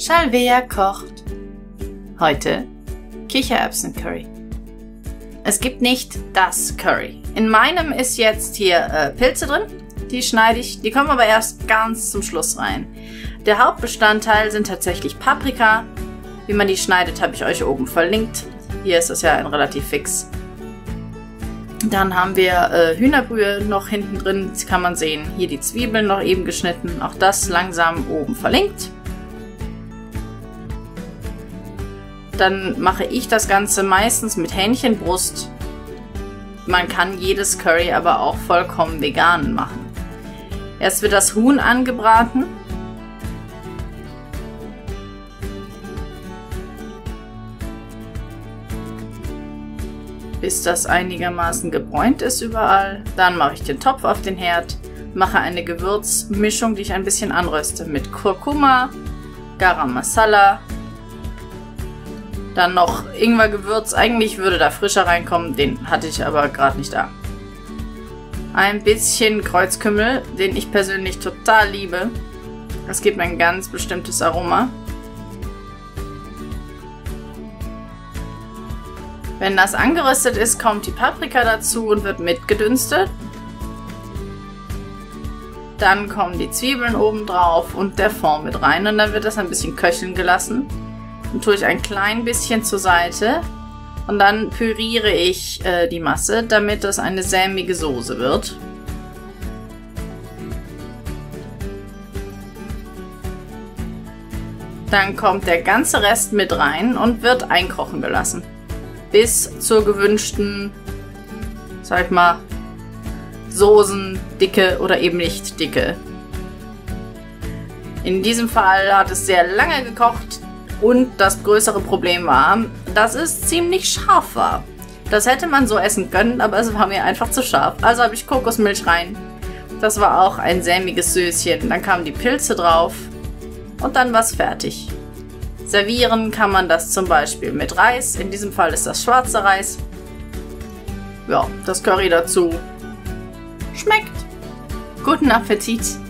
Shalvea kocht. Heute Kichererbsen-Curry. Es gibt nicht das Curry. In meinem ist jetzt hier äh, Pilze drin. Die schneide ich. Die kommen aber erst ganz zum Schluss rein. Der Hauptbestandteil sind tatsächlich Paprika. Wie man die schneidet, habe ich euch oben verlinkt. Hier ist es ja ein relativ fix. Dann haben wir äh, Hühnerbrühe noch hinten drin. Das kann man sehen. Hier die Zwiebeln noch eben geschnitten. Auch das langsam oben verlinkt. Dann mache ich das Ganze meistens mit Hähnchenbrust. Man kann jedes Curry aber auch vollkommen vegan machen. Erst wird das Huhn angebraten. bis das einigermaßen gebräunt ist überall. Dann mache ich den Topf auf den Herd, mache eine Gewürzmischung, die ich ein bisschen anröste mit Kurkuma, Garam Masala, dann noch Ingwergewürz. Eigentlich würde da frischer reinkommen, den hatte ich aber gerade nicht da. Ein bisschen Kreuzkümmel, den ich persönlich total liebe. Das gibt ein ganz bestimmtes Aroma. Wenn das angeröstet ist, kommt die Paprika dazu und wird mitgedünstet. Dann kommen die Zwiebeln oben drauf und der Fond mit rein und dann wird das ein bisschen köcheln gelassen. Dann tue ich ein klein bisschen zur Seite und dann püriere ich äh, die Masse, damit das eine sämige Soße wird. Dann kommt der ganze Rest mit rein und wird einkochen gelassen bis zur gewünschten, sag ich mal, Soßendicke oder eben nicht dicke. In diesem Fall hat es sehr lange gekocht und das größere Problem war, dass es ziemlich scharf war. Das hätte man so essen können, aber es war mir einfach zu scharf. Also habe ich Kokosmilch rein. Das war auch ein sämiges Söschen. Dann kamen die Pilze drauf und dann war es fertig. Servieren kann man das zum Beispiel mit Reis. In diesem Fall ist das schwarzer Reis. Ja, das Curry dazu. Schmeckt. Guten Appetit!